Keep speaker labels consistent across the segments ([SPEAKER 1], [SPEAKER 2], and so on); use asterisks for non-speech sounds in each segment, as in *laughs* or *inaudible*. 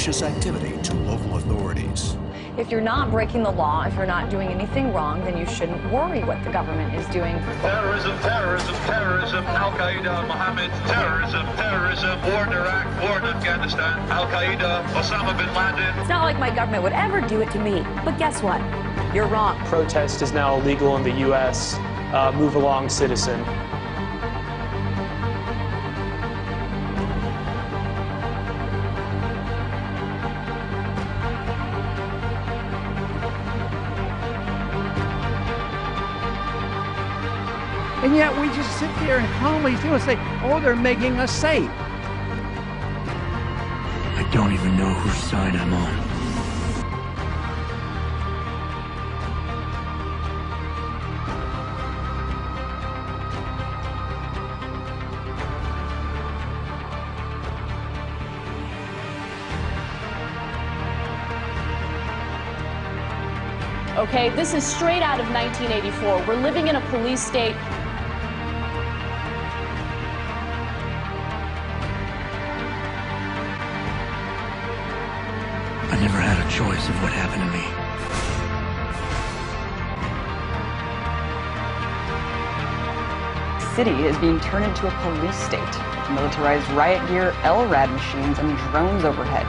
[SPEAKER 1] suspicious activity to local authorities.
[SPEAKER 2] If you're not breaking the law, if you're not doing anything wrong, then you shouldn't worry what the government is doing.
[SPEAKER 1] Terrorism, terrorism, terrorism,
[SPEAKER 3] Al Qaeda, Mohammed, terrorism, terrorism, war in Iraq, war in Afghanistan, Al Qaeda, Osama bin Laden.
[SPEAKER 2] It's not like my government would ever do it to me, but guess what?
[SPEAKER 4] You're wrong. Protest is now illegal in the U.S. Uh, move along, citizen.
[SPEAKER 1] And yet we just sit there and calmly feel and say, oh, they're making us safe. I don't even know whose side I'm on.
[SPEAKER 4] okay? This is straight out of 1984. We're living in a police state
[SPEAKER 5] city is being turned into a police state. Militarized riot gear, LRAD machines, and drones overhead.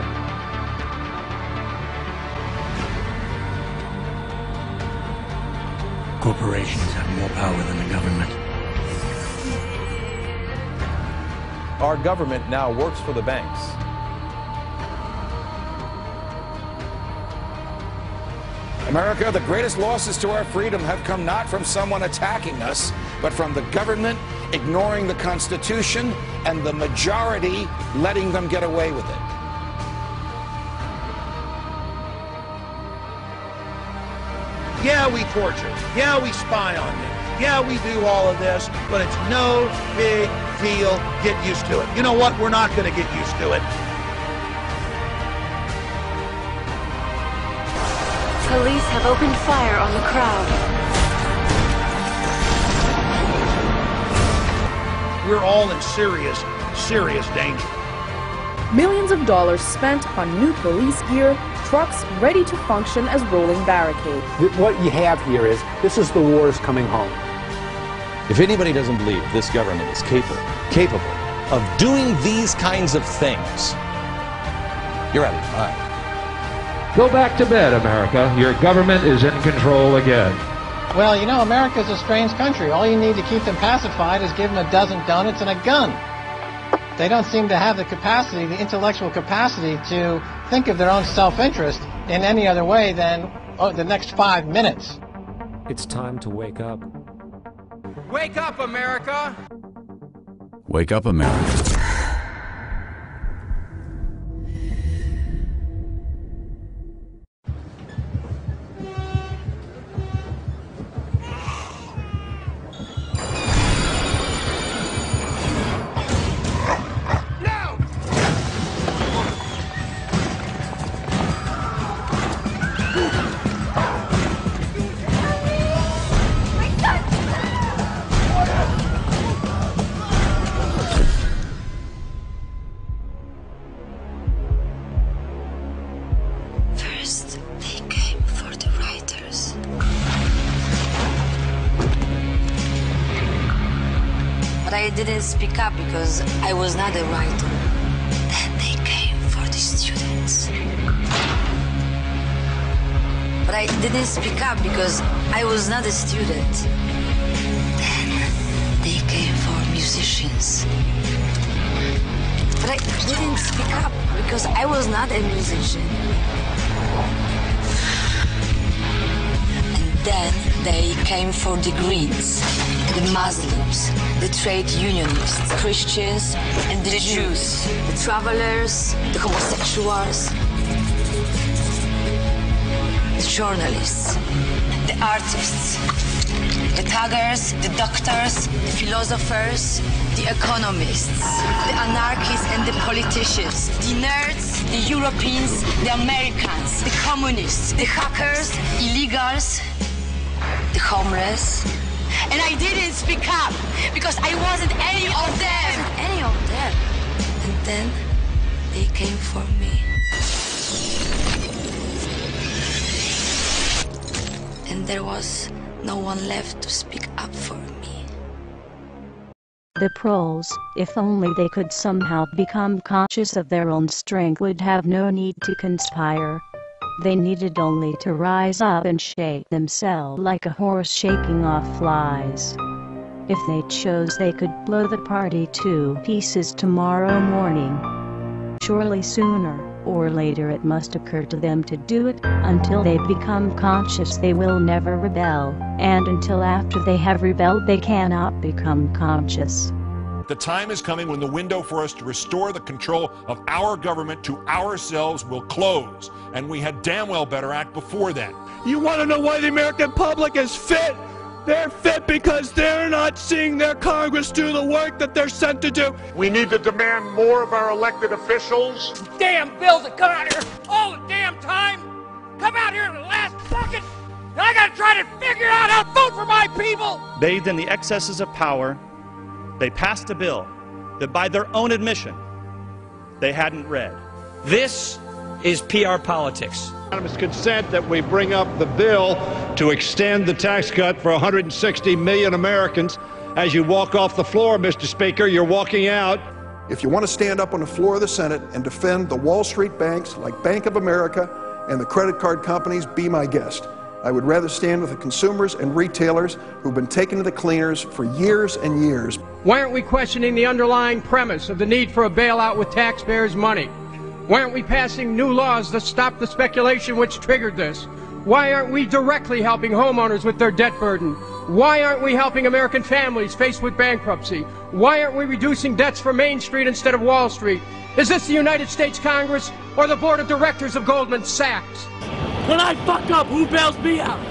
[SPEAKER 1] Corporations have more power than the government. Our government now works for the banks.
[SPEAKER 3] America, the greatest losses to our freedom have come not from someone attacking us, but from the government ignoring the Constitution and the majority letting them get away with it. Yeah, we torture. Yeah, we spy on you. Yeah, we do all of this, but it's no big deal. Get used to it. You know what? We're not going to get used to it.
[SPEAKER 1] Police have opened fire on the crowd.
[SPEAKER 3] We're all in serious, serious danger.
[SPEAKER 4] Millions of dollars spent on new police gear, trucks ready to function as rolling barricades. What you have here is this is the war is coming home. If anybody doesn't believe this government
[SPEAKER 3] is capable, capable of doing these kinds of things, you're out of your Go back to bed, America. Your government is in control again.
[SPEAKER 1] Well, you know, America's a strange country. All you need to keep them pacified is give them a dozen donuts and a gun. They don't seem to have the capacity, the intellectual capacity, to think of their own self-interest in any other way than oh, the next five minutes.
[SPEAKER 4] It's time to wake up. Wake up,
[SPEAKER 1] America!
[SPEAKER 4] Wake up, America.
[SPEAKER 2] didn't speak up because I was not a writer. Then they came for the students. But I didn't speak up because I was not a student. Then they came for musicians. But I didn't speak up because I was not a musician. And then they came for the Greens the Muslims, the trade unionists, Christians, and the, Jews, the travelers, the homosexuals, the journalists, the artists, the taggers, the doctors, the philosophers, the economists, the anarchists and the politicians, the nerds, the Europeans, the Americans, the communists, the hackers, illegals, the homeless, and I didn't speak up because I wasn't any of them. Any of them. And then they came for me. And there was no one left to speak up for me.
[SPEAKER 4] The proles, if only they could somehow become conscious of their own strength, would have no need to conspire. They needed only to rise up and shake themselves like a horse shaking off flies. If they chose they could blow the party to pieces tomorrow morning. Surely sooner or later it must occur to them to do it, until they become conscious they will never rebel, and until after they have rebelled they cannot become conscious.
[SPEAKER 5] The time is coming when the window for us to restore the control of our government to ourselves will close, and we had damn well better act before that. You want to know why the American public is fit? They're fit because they're not seeing their Congress do the work that they're sent to do. We need to demand more of our elected officials.
[SPEAKER 3] Damn bills that come out here all the damn time. Come out here in the last second. And I gotta try to figure out how to vote for my people. Bathed in the excesses of power, they passed a bill that by their own admission they hadn't read. This
[SPEAKER 4] is PR politics.
[SPEAKER 3] Unanimous consent that we bring up the bill to
[SPEAKER 5] extend the tax cut for 160 million Americans. As you walk off the floor, Mr. Speaker, you're walking out. If you want to stand up on the floor of the Senate and defend the Wall Street banks like Bank of America and the credit card companies, be my guest. I would rather stand with the consumers and retailers who've been taken to the cleaners for years and years. Why aren't we
[SPEAKER 1] questioning the underlying premise of the need for a bailout with taxpayers' money? Why aren't we passing new laws that stop the speculation which triggered this? Why aren't we directly helping homeowners with their debt burden? Why aren't we helping American families faced with bankruptcy? Why aren't we reducing debts for Main Street instead of Wall Street? Is this the United States Congress or the board of directors of Goldman Sachs? When I fuck up, who bails me out?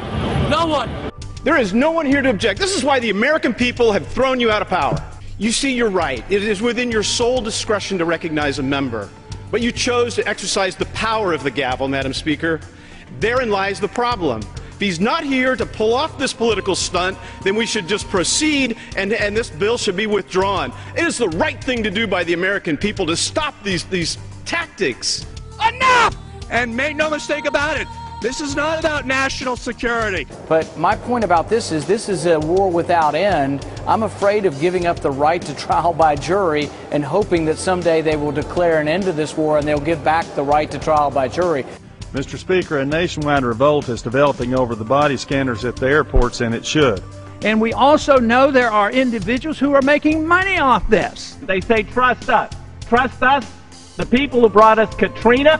[SPEAKER 3] No one. There is no one here to object. This is why the American people have thrown you out of power. You see, you're right. It is within your sole discretion to recognize a member. But you chose to exercise the power of the gavel, Madam Speaker. Therein lies the problem. If he's not here to pull off this political stunt, then we should just proceed and, and this bill should be withdrawn. It is the right thing to do by the American people to stop these, these tactics. Enough! And make no mistake about it, this is not about national security. But my point about this is this is a war without end. I'm afraid of giving up the right to *laughs* trial by jury and hoping that someday they will declare an end to this war and they'll give back the right to trial by jury. Mr. Speaker, a nationwide revolt is developing over the body scanners at the airports, and it should. And we also know there are individuals who are making money off this. They say, trust us. Trust us. The people who brought us Katrina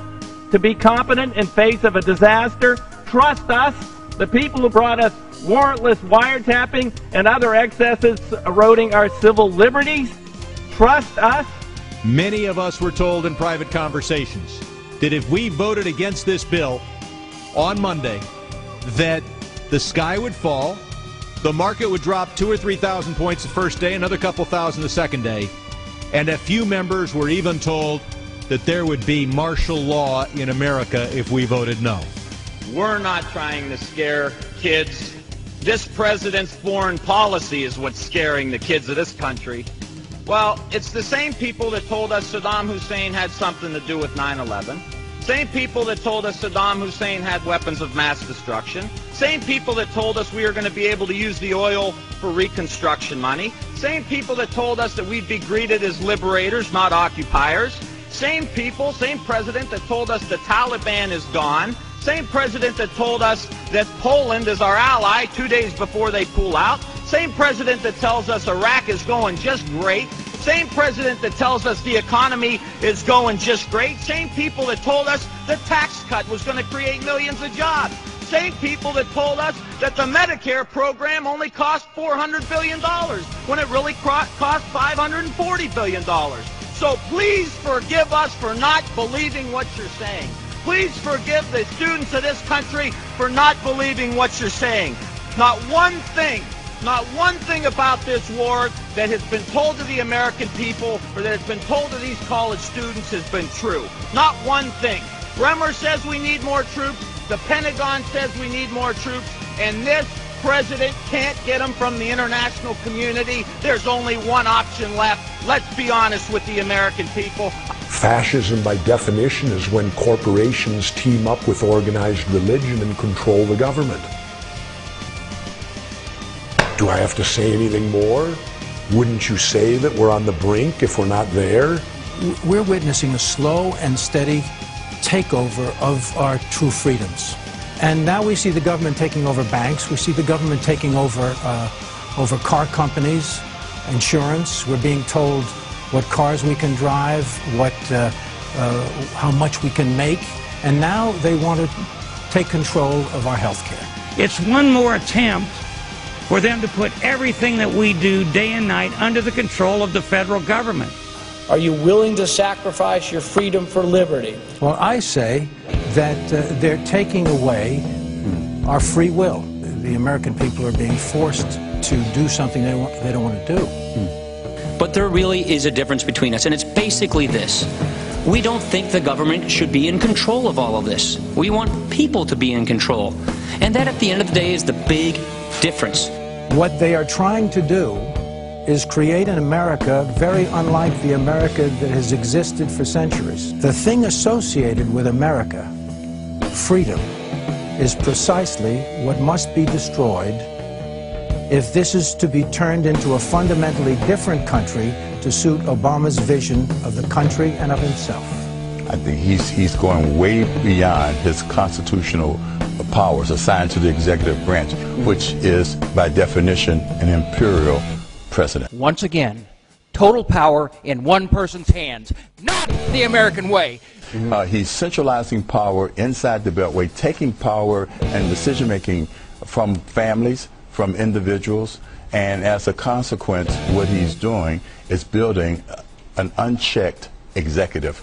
[SPEAKER 3] to be competent in face of a disaster. Trust us, the people who brought us warrantless wiretapping and other excesses eroding our civil liberties. Trust us. Many of us were told in private conversations that if we voted against this bill on Monday, that the sky would fall, the market would drop two or three thousand points the first day, another couple thousand the second day, and a few members were even told that there would be martial law in America if we voted no. We're not trying to scare kids. This president's foreign policy is what's scaring the kids of this country. Well, it's the same people that told us Saddam Hussein had something to do with 9-11. Same people that told us Saddam Hussein had weapons of mass destruction. Same people that told us we were going to be able to use the oil for reconstruction money. Same people that told us that we'd be greeted as liberators, not occupiers. Same people, same president that told us the Taliban is gone, same president that told us that Poland is our ally two days before they pull out, same president that tells us Iraq is going just great, same president that tells us the economy is going just great, same people that told us the tax cut was going to create millions of jobs, same people that told us that the Medicare program only cost $400 billion when it really cost $540 billion. So please forgive us for not believing what you're saying. Please forgive the students of this country for not believing what you're saying. Not one thing, not one thing about this war that has been told to the American people or that has been told to these college students has been true. Not one thing. Bremer says we need more troops. The Pentagon says we need more troops. And this president can't get them from the international community, there's only one option left. Let's be honest with the American people.
[SPEAKER 5] Fascism, by definition, is when corporations team up with organized religion and control the government. Do I have to say anything more? Wouldn't you say that we're on the brink if we're not there? We're witnessing a slow and steady
[SPEAKER 1] takeover of our true freedoms. And now we see the government taking over banks. We see the government taking over, uh, over car companies, insurance. We're being told what cars we can drive, what, uh, uh, how much we can make. And now they want to take control of our health care. It's one more attempt for them to put everything that we do day and night under the control of
[SPEAKER 3] the federal government. Are you willing to sacrifice your freedom for liberty?
[SPEAKER 1] Well, I say that uh, they're taking away hmm. our free will. The American people are being forced to do something they, want, they don't want to do. Hmm.
[SPEAKER 4] But there really is a difference between us, and it's basically this. We don't think the government should be in control of all of this. We want people to be in control. And that, at the end of the day, is the big difference.
[SPEAKER 1] What they are trying to do is create an America very unlike the America that has existed for centuries. The thing associated with America freedom is precisely what must be destroyed if this is to be turned into a fundamentally different country to suit Obama's vision of the country and of himself.
[SPEAKER 5] I think he's, he's
[SPEAKER 3] going way beyond his constitutional powers assigned to the executive branch, which is, by definition, an imperial president.
[SPEAKER 1] Once again,
[SPEAKER 3] total power in one person's hands. Not the American way. Mm -hmm. uh, he's centralizing power inside the Beltway, taking power and decision making from families, from individuals, and as a consequence, what he's doing is building an unchecked executive.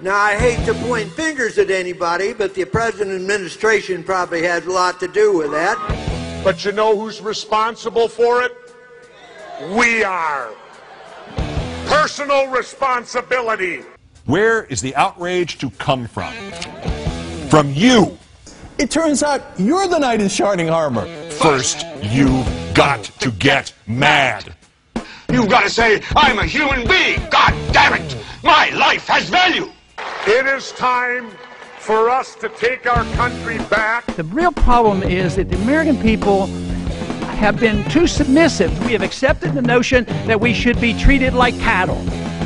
[SPEAKER 3] Now, I hate to point fingers
[SPEAKER 5] at anybody, but the present administration probably has a lot to do with that. But you know who's responsible for it? We are. Personal responsibility. Where is the outrage to come from? From you. It turns out you're the knight in shining armor. First, you got to get mad. You've got to say, I'm a human being. God damn it. My life has value. It is time for us to take our country back. The real problem is
[SPEAKER 1] that the American people
[SPEAKER 3] have been too submissive. We have accepted the notion that we should be treated like cattle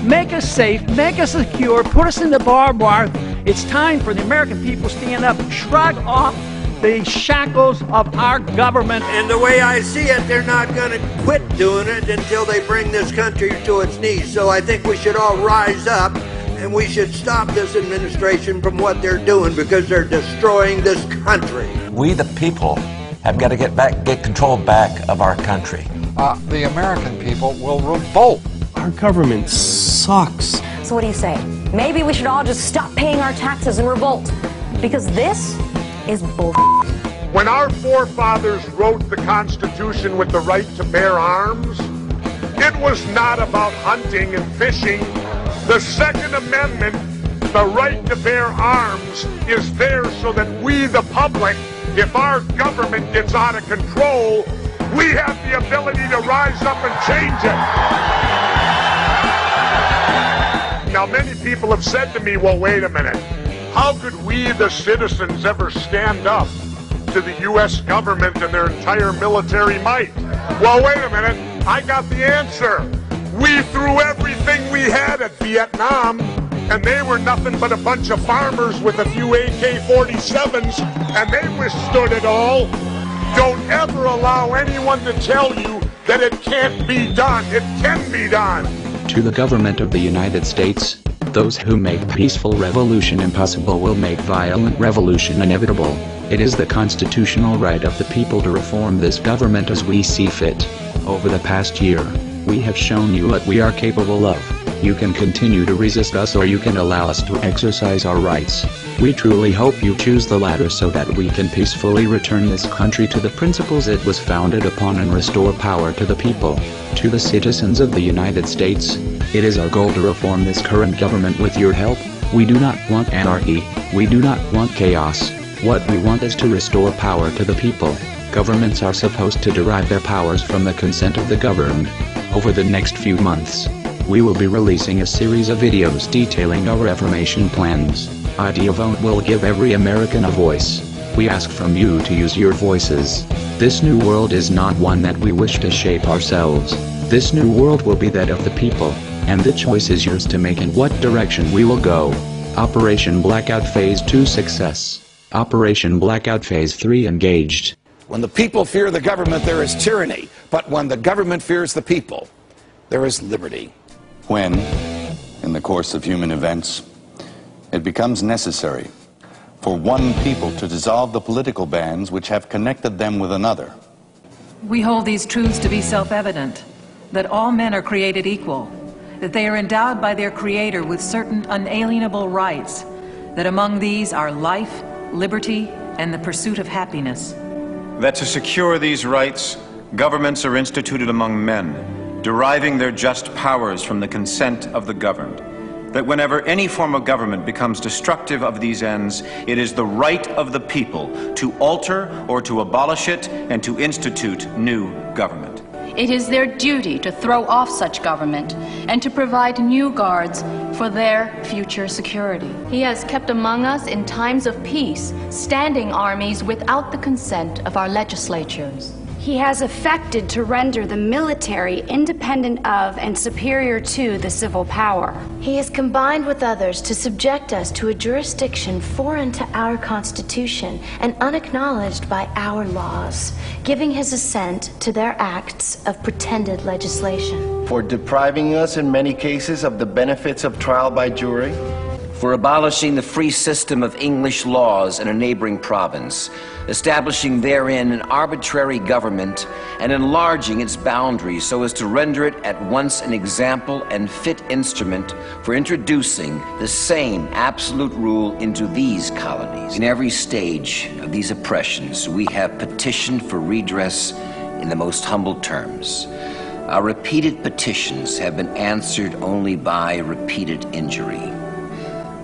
[SPEAKER 3] make us safe, make us secure, put us in the barbed wire. It's time for the American people to stand up, shrug off the shackles of our government. And the way I see it, they're not going to quit doing it until they bring this country to its knees. So I think we should all rise up and we should stop this administration from what they're doing because they're destroying this country. We, the people, have got to get back,
[SPEAKER 1] get control back of our country.
[SPEAKER 3] Uh, the American people will revolt our
[SPEAKER 4] government sucks.
[SPEAKER 2] So what do you say? Maybe we should all just stop paying our taxes and
[SPEAKER 5] revolt. Because this is bullshit. *laughs* When our forefathers wrote the Constitution with the right to bear arms, it was not about hunting and fishing. The Second Amendment, the right to bear arms, is there so that we, the public, if our government gets out of control, we have the ability to rise up and change it. Now, many people have said to me, well, wait a minute. How could we, the citizens, ever stand up to the U.S. government and their entire military might? Well, wait a minute. I got the answer. We threw everything we had at Vietnam, and they were nothing but a bunch of farmers with a few AK 47s, and they withstood it all. Don't ever allow anyone to tell you that it can't be done. It can be done
[SPEAKER 4] to the government of the United States, those who make peaceful revolution impossible will make violent revolution inevitable. It is the constitutional right of the people to reform this government as we see fit. Over the past year, we have shown you what we are capable of. You can continue to resist us or you can allow us to exercise our rights. We truly hope you choose the latter so that we can peacefully return this country to the principles it was founded upon and restore power to the people, to the citizens of the United States. It is our goal to reform this current government with your help. We do not want anarchy, we do not want chaos. What we want is to restore power to the people. Governments are supposed to derive their powers from the consent of the governed. Over the next few months, we will be releasing a series of videos detailing our reformation plans. Idea Vote will give every American a voice. We ask from you to use your voices. This new world is not one that we wish to shape ourselves. This new world will be that of the people, and the choice is yours to make in what direction we will go. Operation Blackout Phase 2 Success. Operation Blackout Phase 3 Engaged.
[SPEAKER 3] When the people fear the government, there is tyranny. But when the government fears the people, there is liberty
[SPEAKER 4] when, in the course of human events, it becomes necessary for one people to dissolve the political bands which have connected them with another.
[SPEAKER 1] We hold these truths to be self evident that all men are created equal,
[SPEAKER 5] that they are endowed by their Creator with certain unalienable rights, that among these are life, liberty, and the pursuit of happiness.
[SPEAKER 1] That to secure these rights, governments are instituted among men deriving their just powers from the consent of the governed, that whenever any form of government becomes destructive of these
[SPEAKER 3] ends, it is the right of the people to alter or to abolish it and to institute new government.
[SPEAKER 4] It is their duty to throw off such government and to provide new guards for their future security. He has kept among us in times of peace standing armies without the consent of our legislatures
[SPEAKER 2] he has affected to render the military independent of and superior to the civil power. He has combined with others to subject us to a jurisdiction
[SPEAKER 4] foreign to our Constitution and unacknowledged by our laws, giving
[SPEAKER 5] his assent to their acts of pretended legislation.
[SPEAKER 3] For depriving us, in many cases, of the benefits of trial by jury for abolishing the free system of English laws in a neighboring province, establishing therein an arbitrary government and enlarging its boundaries so as to render it at once an example and fit instrument for introducing the same absolute rule into these colonies. In every stage of these oppressions, we have petitioned for redress in the most humble terms. Our repeated petitions have been answered only by repeated injury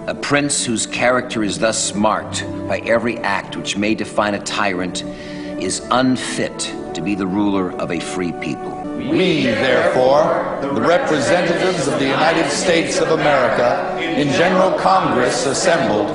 [SPEAKER 3] a prince whose character is thus marked by every act which may define a tyrant is unfit to be the ruler of a free people. We, therefore, the representatives of the United States of America, in General Congress assembled,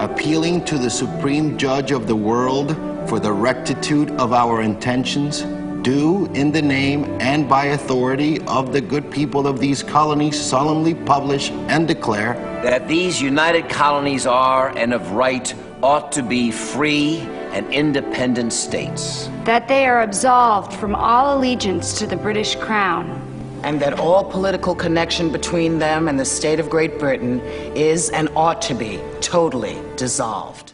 [SPEAKER 3] appealing to the Supreme Judge of the world for the rectitude of our intentions, do, in the name and by authority of the good people of these colonies, solemnly publish and declare that these united colonies are and of right ought to be free and independent states.
[SPEAKER 2] That they are absolved from all allegiance to the British Crown. And that all political connection between them and the state of Great Britain is and ought to be totally
[SPEAKER 4] dissolved.